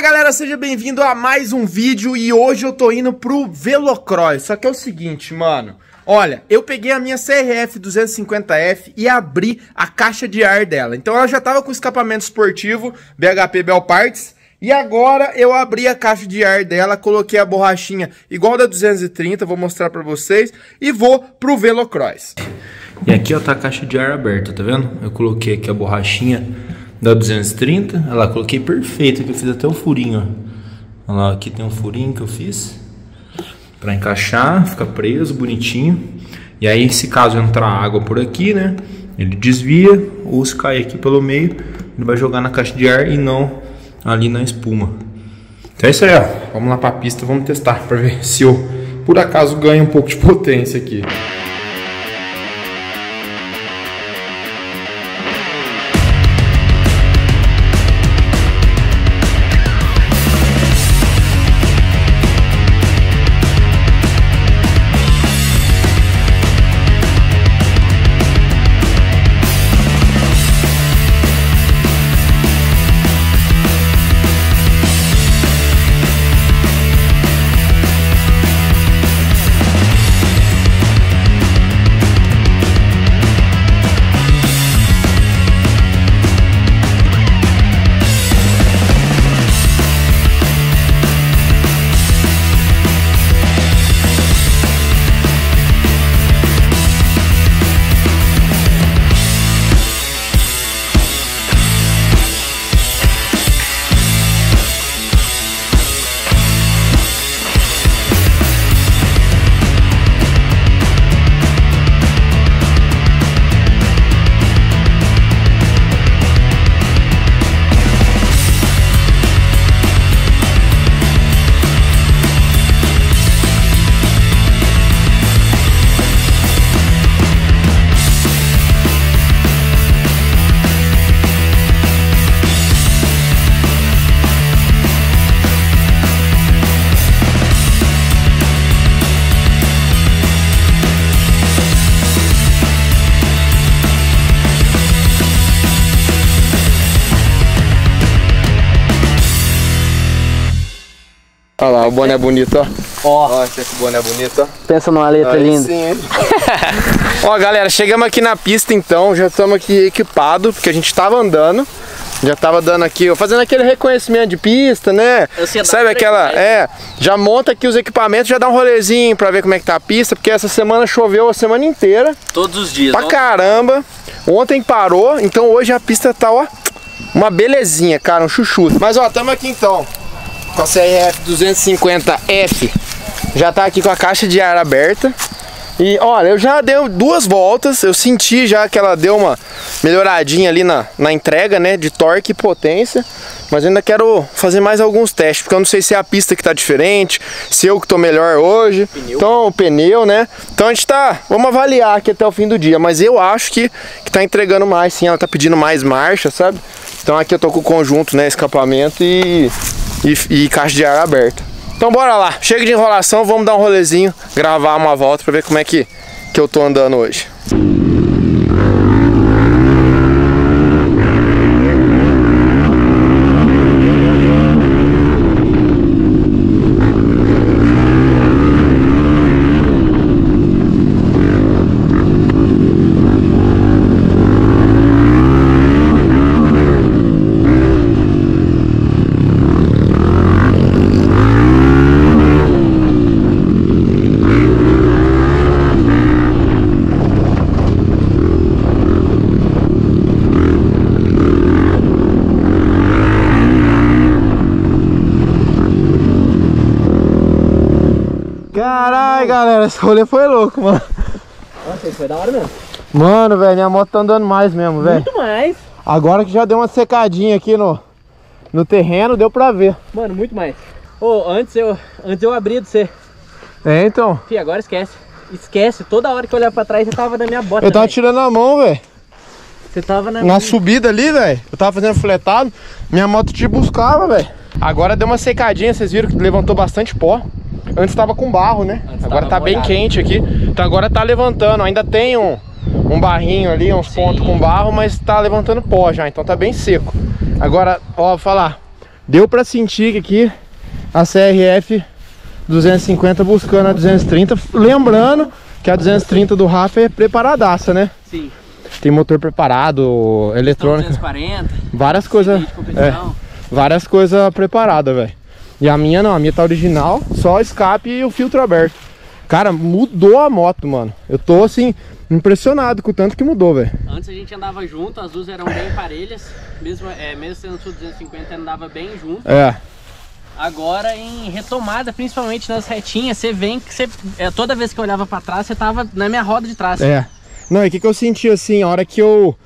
Fala galera, seja bem-vindo a mais um vídeo e hoje eu tô indo pro Velocross. Só que é o seguinte, mano. Olha, eu peguei a minha CRF 250F e abri a caixa de ar dela. Então ela já tava com escapamento esportivo BHP Bell Parts. E agora eu abri a caixa de ar dela, coloquei a borrachinha igual da 230, vou mostrar pra vocês. E vou pro Velocross. E aqui ó, tá a caixa de ar aberta, tá vendo? Eu coloquei aqui a borrachinha da 230. Olha lá, coloquei perfeito aqui, eu fiz até o furinho. Olha lá, aqui tem um furinho que eu fiz. Pra encaixar, fica preso, bonitinho. E aí, se caso entrar água por aqui, né? Ele desvia, ou se cair aqui pelo meio, ele vai jogar na caixa de ar e não ali na espuma. Então é isso aí, ó. Vamos lá pra pista, vamos testar pra ver se eu, por acaso, ganho um pouco de potência aqui. Olha lá, o boné bonito, ó. Ó, Olha que boné bonito, ó. pensa numa letra Aí linda. sim, hein? Ó, galera, chegamos aqui na pista então, já estamos aqui equipados, porque a gente tava andando. Já tava dando aqui, ó, fazendo aquele reconhecimento de pista, né? Ansiedade Sabe aquela, equipar, é, já monta aqui os equipamentos, já dá um rolezinho pra ver como é que tá a pista, porque essa semana choveu a semana inteira, Todos os dias. pra ó. caramba. Ontem parou, então hoje a pista tá, ó, uma belezinha, cara, um chuchu. Mas ó, tamo aqui então, com a CRF 250F. Já tá aqui com a caixa de ar aberta. E olha, eu já dei duas voltas, eu senti já que ela deu uma melhoradinha ali na, na entrega, né, de torque e potência. Mas ainda quero fazer mais alguns testes, porque eu não sei se é a pista que tá diferente, se eu que tô melhor hoje. Então, o pneu, né? Então a gente tá, vamos avaliar aqui até o fim do dia, mas eu acho que, que tá entregando mais, sim, ela tá pedindo mais marcha, sabe? Então aqui eu tô com o conjunto, né, escapamento e, e, e caixa de ar aberta. Então bora lá, chega de enrolação, vamos dar um rolezinho, gravar uma volta pra ver como é que, que eu tô andando hoje. Caralho, galera, esse rolê foi louco, mano. Nossa, isso foi da hora mesmo. Mano, velho, minha moto tá andando mais mesmo, velho. Muito mais. Agora que já deu uma secadinha aqui no, no terreno, deu pra ver. Mano, muito mais. Ô, antes eu, antes eu abria de você. É, então. Fih, agora esquece. Esquece. Toda hora que eu olhava pra trás, você tava na minha bota. Eu tava velho. tirando a mão, velho. Você tava na. Na subida ali, velho. Eu tava fazendo fletado. Minha moto te buscava, velho. Agora deu uma secadinha, vocês viram que levantou bastante pó. Antes tava com barro, né? Antes agora tá bem molhado. quente aqui. Então agora tá levantando. Ainda tem um, um barrinho ali, uns pontos com barro, mas tá levantando pó já. Então tá bem seco. Agora, ó, vou falar. Deu pra sentir que aqui a CRF 250 buscando a 230. Lembrando que a 230 do Rafa é preparadaça, né? Sim. Tem motor preparado, eletrônica, 240, várias coisas. competição. Várias coisas preparadas, velho. E a minha não, a minha tá original, só escape e o filtro aberto. Cara, mudou a moto, mano. Eu tô assim, impressionado com o tanto que mudou, velho. Antes a gente andava junto, as duas eram bem parelhas. Mesmo, é, mesmo sendo sub 250, andava bem junto. É. Agora em retomada, principalmente nas retinhas, você vem que você. É, toda vez que eu olhava pra trás, você tava na minha roda de trás. É. Não, e o que, que eu senti assim, a hora que eu.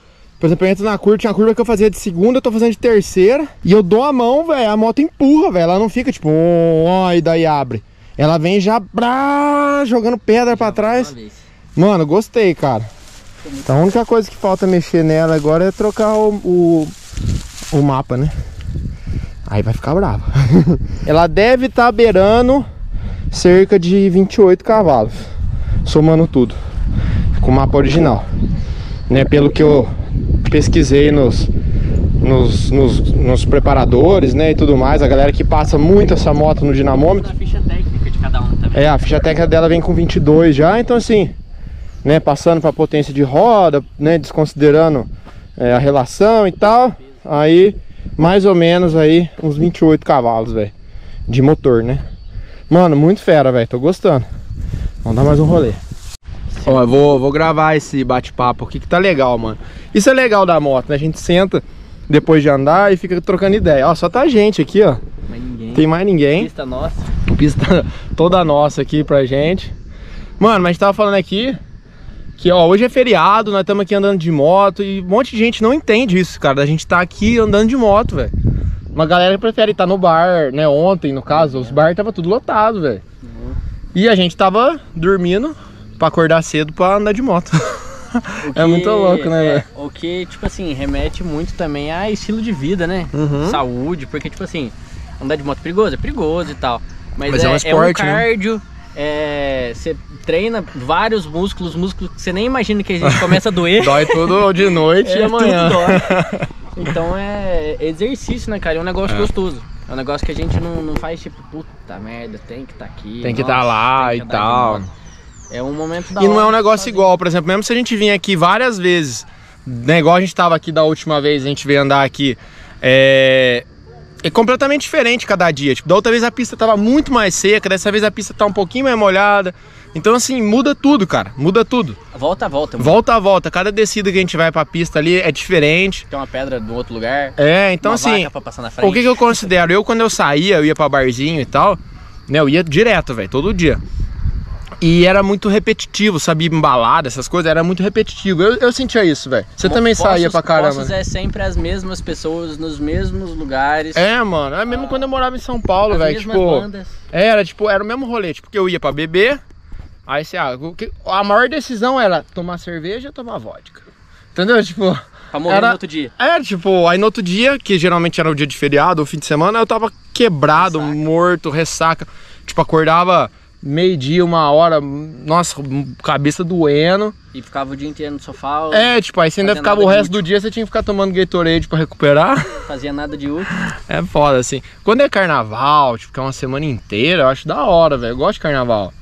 Por exemplo, eu entro na curva, tinha uma curva que eu fazia de segunda, eu tô fazendo de terceira. E eu dou a mão, velho, a moto empurra, velho. Ela não fica tipo, ó, e daí abre. Ela vem já brá, jogando pedra pra trás. Mano, gostei, cara. Então a única coisa que falta mexer nela agora é trocar o, o, o mapa, né? Aí vai ficar brava. Ela deve estar beirando cerca de 28 cavalos, somando tudo, com o mapa original. Né? Pelo que eu pesquisei nos, nos, nos, nos preparadores né? e tudo mais, a galera que passa muito essa moto no dinamômetro. Na ficha técnica de cada um também. É, a ficha técnica dela vem com 22 já, então assim, né, passando para potência de roda, né, desconsiderando é, a relação e tal, aí mais ou menos aí uns 28 cavalos, velho, de motor, né? Mano, muito fera, velho, tô gostando. Vamos dar mais um rolê. Ó, eu vou, vou gravar esse bate-papo aqui que tá legal, mano. Isso é legal da moto, né? A gente senta depois de andar e fica trocando ideia. Ó, só tá a gente aqui, ó. Mas ninguém. Tem mais ninguém. Pista nossa. Pista toda nossa aqui pra gente. Mano, mas a gente tava falando aqui que, ó, hoje é feriado, nós estamos aqui andando de moto e um monte de gente não entende isso, cara. Da gente tá aqui andando de moto, velho. Uma galera prefere estar no bar, né? Ontem, no caso, os bar tava tudo lotado, velho. E a gente tava dormindo pra acordar cedo pra andar de moto. É muito louco, né, é? O que, tipo assim, remete muito também a estilo de vida, né? Uhum. Saúde, porque, tipo assim, andar de moto é perigoso, é perigoso e tal. Mas, Mas é é, um esporte, é um né? cardio, é, você treina vários músculos, músculos que você nem imagina que a gente começa a doer. Dói tudo de noite e É, amanhã. tudo dói. Então é exercício, né, cara? É um negócio gostoso. É um negócio que a gente não, não faz tipo, puta merda, tem que estar aqui. Tem que nossa, tá lá e que tal. É um momento da E não é um negócio igual, por exemplo, mesmo se a gente vinha aqui várias vezes, né, igual a gente tava aqui da última vez, a gente veio andar aqui, é, é completamente diferente cada dia. Tipo, da outra vez a pista tava muito mais seca, dessa vez a pista tá um pouquinho mais molhada. Então, assim, muda tudo, cara, muda tudo. Volta a volta. Volta a volta, cada descida que a gente vai pra pista ali é diferente. Tem uma pedra do outro lugar. É, então assim, o que, que eu considero? Eu, quando eu saía, eu ia pra barzinho e tal, né? Eu ia direto, velho, todo dia. E era muito repetitivo, sabia? Embalada, essas coisas, era muito repetitivo. Eu, eu sentia isso, velho. Você Mo- também saía pra caramba. Né? é sempre as mesmas pessoas nos mesmos lugares. É, mano, é mesmo quando eu morava em São Paulo, velho. Tipo, bandas. era, tipo, era o mesmo rolê, tipo, que eu ia pra beber, aí você, ah, o a maior decisão era tomar cerveja ou tomar vodka. Entendeu? Tipo, Pra morrer era- no outro dia. É, tipo, aí no outro dia, que geralmente era o dia de feriado ou fim de semana, eu tava quebrado, Ressaca. morto, ressaca. Tipo, acordava meio-dia, uma hora, nossa, cabeça doendo. E ficava o dia inteiro no sofá, É, tipo, aí você ainda ficava o resto do dia, você tinha que ficar tomando Gatorade pra recuperar. fazia nada de útil. É foda, assim. Quando é carnaval, tipo, que é uma semana inteira, eu acho da hora, velho. Eu gosto de carnaval,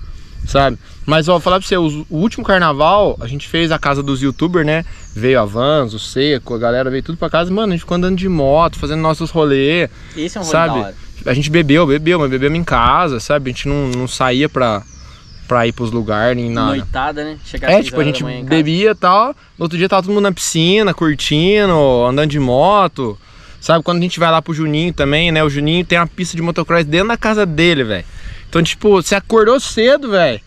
sabe? Mas, ó, vou falar pra você, o último carnaval, a gente fez a casa dos youtubers, né? Veio a Vans, o Seco, a galera veio tudo pra casa. Mano, a gente ficou andando de moto, fazendo nossos rolês, Esse é um rolê sabe? da hora. A gente bebeu, bebeu, mas bebemos em casa, sabe? A gente não, não saía pra, pra ir pros lugares, nem nada. Noitada, né? Chegar É, tipo, a gente bebia e tal, no outro dia tava todo mundo na piscina, curtindo, andando de moto. Sabe, quando a gente vai lá pro Juninho também, né? O Juninho tem uma pista de motocross dentro da casa dele, velho. Então, tipo, você acordou cedo, velho.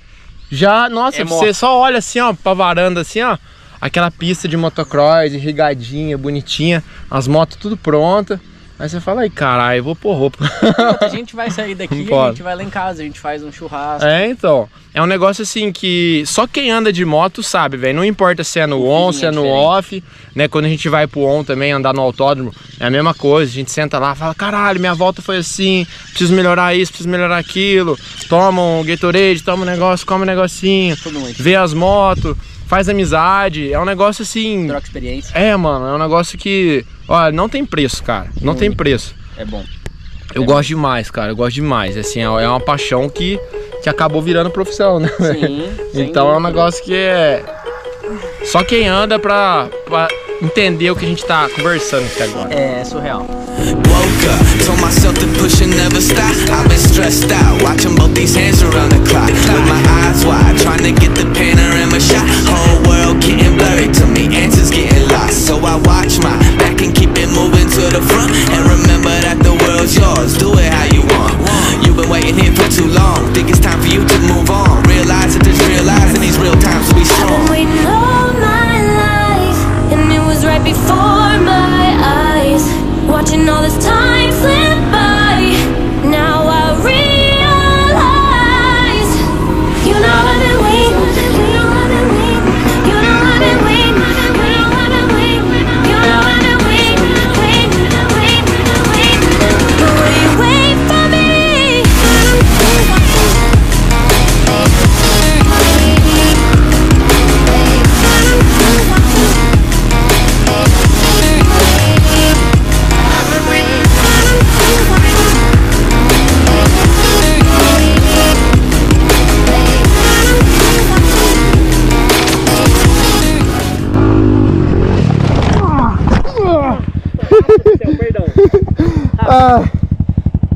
Já, nossa, É você só olha assim, ó, pra varanda assim, ó. Aquela pista de motocross, irrigadinha, bonitinha, as motos tudo pronta. Aí você fala, ai caralho, vou pôr roupa. A gente vai sair daqui, a gente vai lá em casa, a gente faz um churrasco. É, então. É um negócio assim que só quem anda de moto sabe, velho. Não importa se é no O on, feeling se é é no off, né? Quando a gente vai pro on também, andar no autódromo, é a mesma coisa. A gente senta lá e fala, caralho, minha volta foi assim, preciso melhorar isso, preciso melhorar aquilo. Toma um Gatorade, toma um negócio, come um negocinho, vê as motos, faz amizade. É um negócio assim. Troca experiência. É, mano, é um negócio que, olha, não tem preço, cara. Não tem Muito. preço. É bom. Eu gosto demais, cara. Eu gosto demais. Assim, é é uma paixão que, que acabou virando profissão, né? Sim, Então é um negócio que é. Só quem anda pra, pra entender o que a gente tá conversando aqui agora. É surreal. Woke up, told myself to push and never stop. I've been stressed out, watching both these hands around the clock. With my eyes wide, trying to get the panorama shot. Whole world getting blurry to me, answers getting lost. So I watch my back and keep it moving to the front. And remember that the world's yours, do it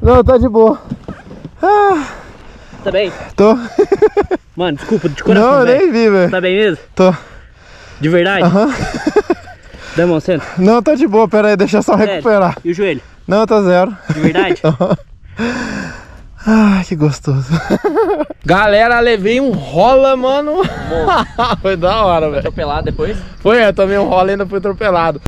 Não, tá de boa. Tá bem? Tô. Mano, desculpa, de coração, Não, eu velho. nem vi, velho. Tá bem mesmo? Tô. De verdade? Aham. Dá a mão, senta. Não, tá de boa, pera aí, deixa eu só Sério. recuperar. E o joelho? Não, tá zero. De verdade? Ai, que gostoso. Galera, levei um rola, mano. Foi da hora, velho. Atropelado depois? Foi, eu tomei um rola e ainda fui atropelado.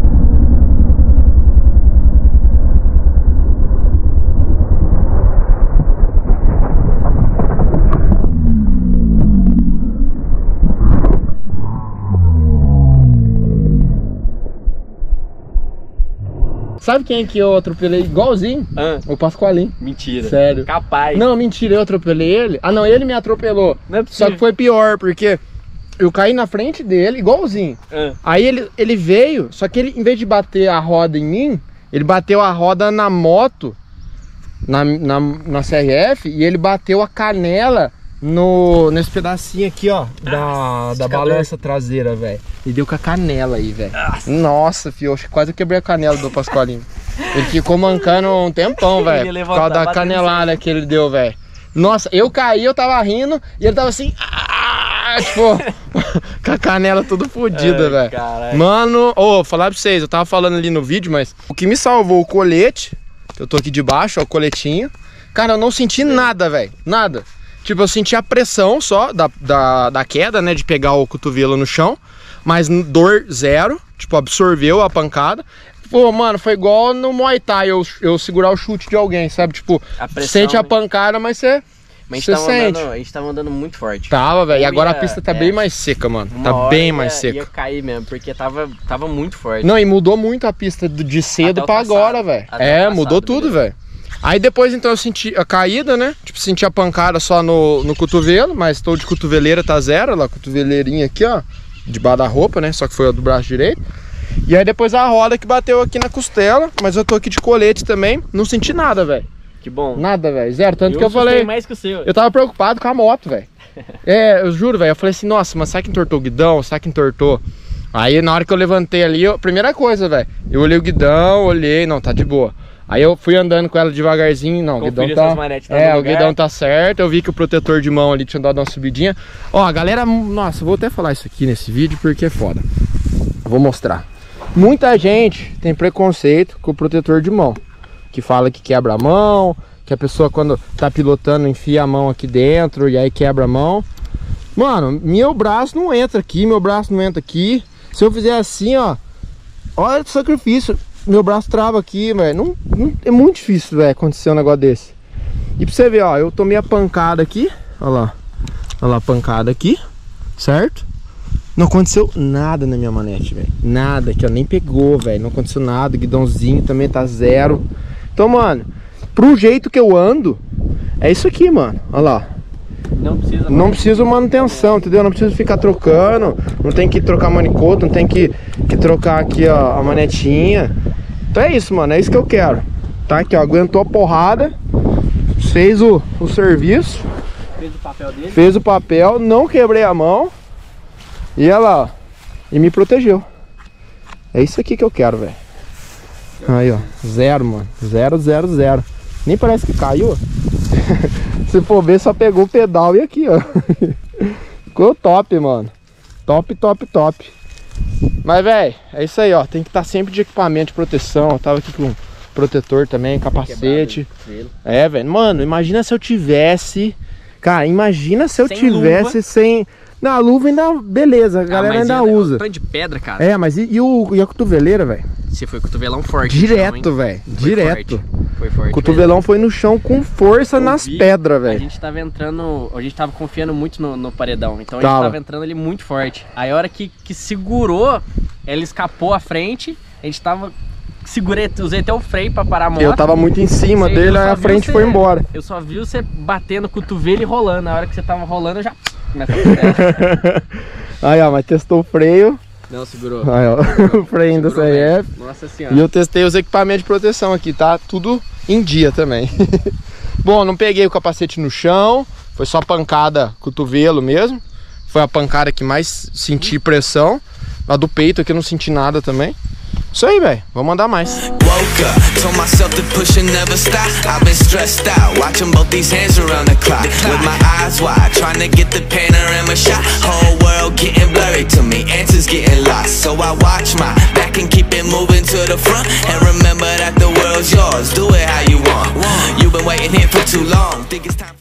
Sabe quem que eu atropelei igualzinho? Ah, O Pascoalinho. mentira. Sério. Capaz. Não, mentira, eu atropelei ele. Ah, não, ele me atropelou. É Só que foi pior, porque eu caí na frente dele, igualzinho. Ah, Aí ele, ele veio, só que ele, em vez de bater a roda em mim, ele bateu a roda na moto, na, na, na CRF, e ele bateu a canela no, nesse pedacinho aqui, ó, da, da balança traseira, velho. E deu com a canela aí, velho. Nossa, fio, acho que quase quebrei a canela do Pascoalinho. Ele ficou mancando um tempão, velho. Por causa da canelada que ele deu, velho. Nossa, eu caí, eu tava rindo, e ele tava assim, ah, tipo, com a canela tudo fodida, velho. Mano, ô, falar pra vocês, eu tava falando ali no vídeo, mas o que me salvou o colete, eu tô aqui debaixo, ó, o coletinho. Cara, eu não senti nada, velho. Nada. Tipo, eu senti a pressão só da, da, da queda, né? De pegar o cotovelo no chão. Mas dor zero. Tipo, absorveu a pancada. Pô, mano, foi igual no Muay Thai eu, eu segurar o chute de alguém, sabe? Tipo, A pressão, sente a pancada, mas você. Mas a Você tava sente? andando, a gente tava andando muito forte. Tava, velho. E agora a ia- pista tá é. bem mais seca, mano. Tá bem ia- mais seca. Ia cair mesmo, porque tava, tava muito forte. Não, e mudou muito a pista do- de cedo traçado. agora, velho. É, mudou tudo, velho. Aí depois então eu senti a caída, né? Tipo, senti a pancada só no, no cotovelo, mas tô de cotoveleira tá zero, lá, cotoveleirinha aqui, ó. Debaixo da roupa, né? Só que foi a do braço direito. E aí depois a roda que bateu aqui na costela, mas eu tô aqui de colete também. Não senti nada, velho. Que bom. Nada, velho. Zero. Tanto que eu falei. mais que o seu. Eu tava preocupado com a moto, velho. É, eu juro, velho. Eu falei assim, nossa, mas será que entortou o guidão? Será que entortou? Aí na hora que eu levantei ali, eu- primeira coisa, velho. Eu olhei o guidão, olhei, não, tá de boa. Aí eu fui andando com ela devagarzinho, não, o guidão tá. tá É, o guidão tá certo. Eu vi que o protetor de mão ali tinha dado uma subidinha. Ó, a galera, nossa, vou até falar isso aqui nesse vídeo porque é foda. Vou mostrar. Muita gente tem preconceito com o protetor de mão, que fala que quebra a mão, que a pessoa quando tá pilotando enfia a mão aqui dentro e aí quebra a mão. Mano, meu braço não entra aqui, meu braço não entra aqui. Se eu fizer assim, ó, olha o sacrifício. Meu braço trava aqui, velho. Não, não- é muito difícil, velho, acontecer um negócio desse. E pra você ver, ó, eu tomei a pancada aqui, ó lá. Olha lá a pancada aqui, certo? Não aconteceu nada na minha manete, velho. Nada, que ó, nem pegou, velho. Não aconteceu nada. O guidãozinho também tá zero. Então, mano, pro jeito que eu ando, é isso aqui, mano. Olha lá. Não precisa Não preciso manutenção, entendeu? Não preciso ficar trocando. Não tem que trocar manicoto, não tem que, que trocar aqui ó, a manetinha. Então é isso, mano. É isso que eu quero. tá? Aqui, ó, aguentou a porrada, fez o, o serviço, Fez o papel dele. fez o papel, não quebrei a mão. E ela, ó, e me protegeu. É isso aqui que eu quero, velho. Aí, ó, zero, mano. Zero, zero, zero. Nem parece que caiu. Se for ver, só pegou o pedal e aqui, ó. Ficou top, mano. Top, top, top. Mas, velho, é isso aí, ó. Tem que estar sempre de equipamento de proteção. Eu tava aqui com protetor também, capacete. É, velho. Mano, imagina se eu tivesse. Cara, imagina se eu Sem tivesse sem. Não, a luva ainda. Beleza, a galera ainda é, usa. Tanto de pedra, cara. É, mas e, e o, e a cotoveleira, velho? Se foi cotovelão forte. Direto, então, hein? velho. Direto. forte. Foi forte. Cotovelão foi no chão com força Eu nas pedras, A velho. gente tava entrando, a gente tava confiando muito no, no paredão, então a Tava. gente tava entrando ali muito forte. Aí a hora que, que segurou, ela escapou à frente, a gente tava. Segurei, usei até o freio pra parar a moto. Eu tava muito em cima Você- dele, a frente você- foi embora. Eu só vi você batendo o cotovelo e rolando. Na hora que você tava rolando, eu já. Começa a. Aí, ó, mas testou o freio. Não, segurou. Aí, ó, o freio da Segurou CRF. bem. Nossa senhora. E eu testei os equipamentos de proteção aqui, tá? Tudo em dia também. Bom, não peguei o capacete no chão, foi só pancada cotovelo mesmo. Foi a pancada que mais senti pressão. A do peito aqui eu não senti nada também. Isso aí, velho. Vamos andar mais. Woke up, told myself to push and never stop. I've been stressed out, watching both these hands around the clock. With my eyes wide, trying to get the panorama shot. Whole world getting blurry to me, answers getting lost. So I watch my back and keep it moving to the front. And remember that the world's yours, do it how you want. You've been waiting here for too long, think it's time.